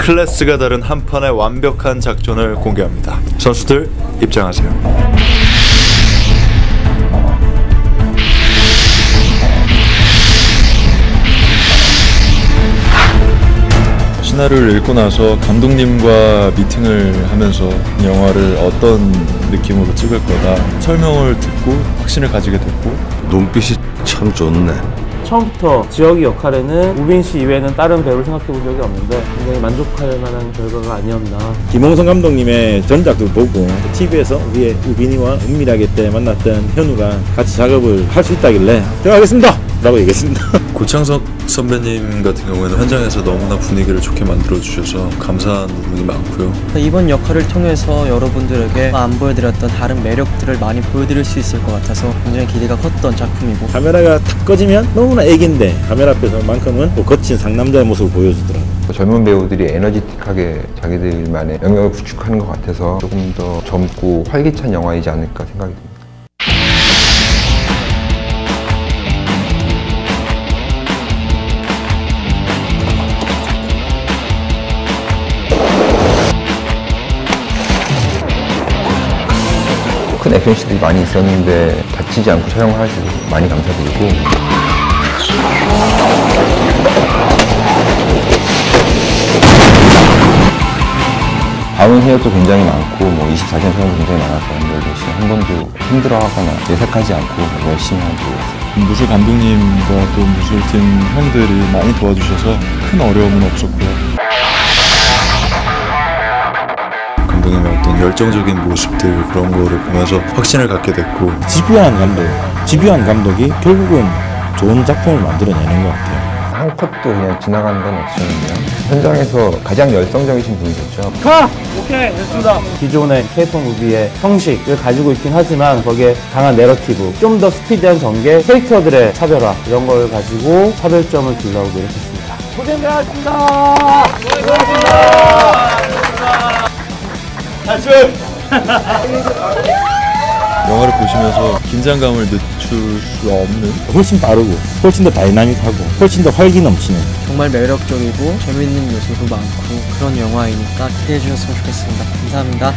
클래스가 다른 한 판의 완벽한 작전을 공개합니다. 선수들 입장하세요. 시나리오를 읽고 나서 감독님과 미팅을 하면서 영화를 어떤 느낌으로 찍을 거다 설명을 듣고 확신을 가지게 됐고 눈빛이 참 좋네. 처음부터 지역이 역할에는 우빈 씨 이외에는 다른 배우를 생각해 본 적이 없는데 굉장히 만족할 만한 결과가 아니었나 김홍성 감독님의 전작들 보고 TV에서 우리의 우빈이와 은밀하게 때 만났던 현우가 같이 작업을 할 수 있다길래 들어가겠습니다! 라고 얘기했습니다. 고창석 선배님 같은 경우에는 현장에서 너무나 분위기를 좋게 만들어 주셔서 감사한 부분이 많고요. 이번 역할을 통해서 여러분들에게 안 보여드렸던 다른 매력들을 많이 보여드릴 수 있을 것 같아서 굉장히 기대가 컸던 작품이고 카메라가 탁 꺼지면 너무나 애기인데 카메라 앞에서만큼은 또 거친 상남자의 모습을 보여주더라고요. 젊은 배우들이 에너지틱하게 자기들만의 영역을 구축하는 것 같아서 조금 더 젊고 활기찬 영화이지 않을까 생각이 듭니다. 큰 액션씬들이 많이 있었는데 다치지 않고 촬영을 하셔서 많이 감사드리고 밤은 해역도 굉장히 많고 뭐 24시간 촬영도 굉장히 많아서 지금 한 번도 힘들어하거나 예색하지 않고 열심히 하고. 무술 감독님과 또 무술팀 형들이 많이 도와주셔서 큰 어려움은 없었고요. 감독님의 어떤 열정적인 모습들 그런 거를 보면서 확신을 갖게 됐고 집요한 감독, 집요한 감독이 결국은 좋은 작품을 만들어내는 것 같아요. 한 컷도 그냥 지나가는 건 없었는데요. 현장에서 가장 열성적이신 분이셨죠. 기존의 K-POP 무비의 형식을 가지고 있긴 하지만 거기에 강한 내러티브 좀 더 스피디한 전개 캐릭터들의 차별화 이런 걸 가지고 차별점을 두려고 노력했습니다 영화를 보시면서 긴장감을 늦출 수 없는 훨씬 빠르고 훨씬 더 다이나믹하고 훨씬 더 활기 넘치는 정말 매력적이고 재밌는 요소도 많고 그런 영화이니까 기대해 주셨으면 좋겠습니다. 감사합니다.